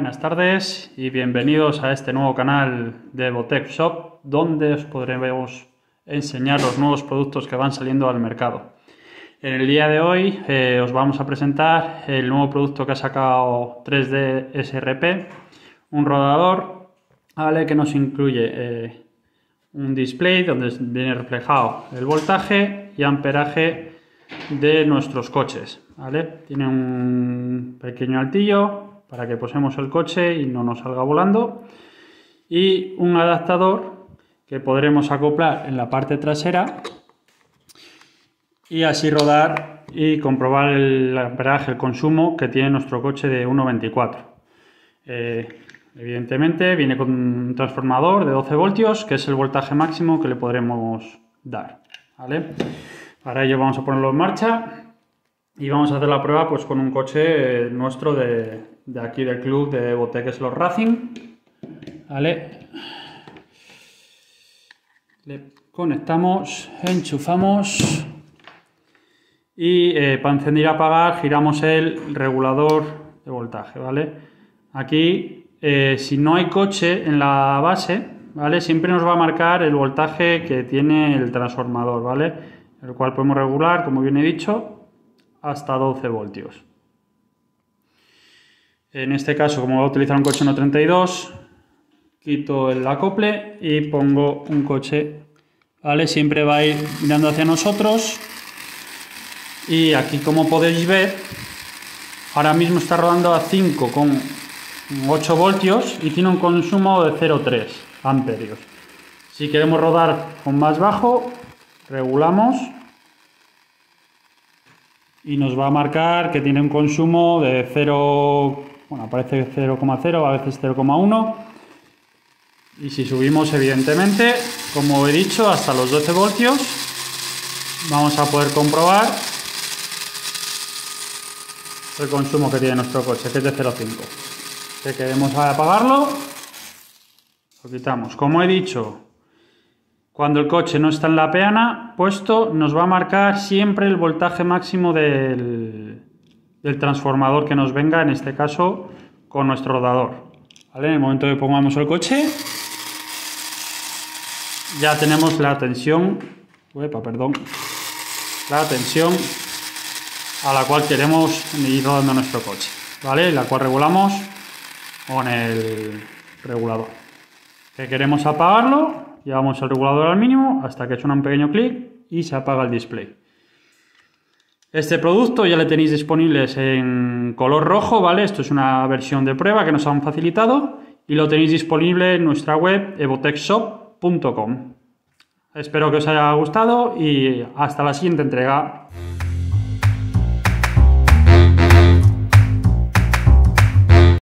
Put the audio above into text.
Buenas tardes y bienvenidos a este nuevo canal de Botec Shop donde os podremos enseñar los nuevos productos que van saliendo al mercado. En el día de hoy eh, os vamos a presentar el nuevo producto que ha sacado 3D SRP, un rodador que nos incluye eh, un display donde viene reflejado el voltaje y amperaje de nuestros coches. Tiene un pequeño altillo para que posemos el coche y no nos salga volando y un adaptador que podremos acoplar en la parte trasera y así rodar y comprobar el amperaje, el consumo que tiene nuestro coche de 1.24. Eh, evidentemente viene con un transformador de 12 voltios que es el voltaje máximo que le podremos dar. ¿vale? Para ello vamos a ponerlo en marcha y vamos a hacer la prueba pues, con un coche eh, nuestro de, aquí del club de Boteques Los Racing. ¿Vale? Le conectamos, enchufamos y eh, para encender y apagar giramos el regulador de voltaje. ¿vale? Aquí, eh, si no hay coche en la base, ¿vale? siempre nos va a marcar el voltaje que tiene el transformador. ¿vale? El cual podemos regular, como bien he dicho, hasta 12 voltios. En este caso, como voy a utilizar un coche 1.32, quito el acople y pongo un coche, ¿vale? Siempre va a ir mirando hacia nosotros. Y aquí, como podéis ver, ahora mismo está rodando a 5,8 voltios y tiene un consumo de 0,3 amperios. Si queremos rodar con más bajo, regulamos y nos va a marcar que tiene un consumo de 0, bueno, aparece 0,0, a veces 0,1. Y si subimos, evidentemente, como he dicho, hasta los 12 voltios, vamos a poder comprobar el consumo que tiene nuestro coche, que es de 0,5. Si queremos apagarlo, lo quitamos. Como he dicho, cuando el coche no está en la peana puesto, nos va a marcar siempre el voltaje máximo del, transformador que nos venga, en este caso con nuestro rodador. En el momento que pongamos el coche, ya tenemos la tensión, perdón, la tensión a la cual queremos ir rodando nuestro coche. La cual regulamos con el regulador. Que queremos apagarlo, llevamos el regulador al mínimo hasta que suena un pequeño clic y se apaga el display. Este producto ya lo tenéis disponibles en color rojo, ¿vale? Esto es una versión de prueba que nos han facilitado y lo tenéis disponible en nuestra web evotechshop.com. Espero que os haya gustado y hasta la siguiente entrega.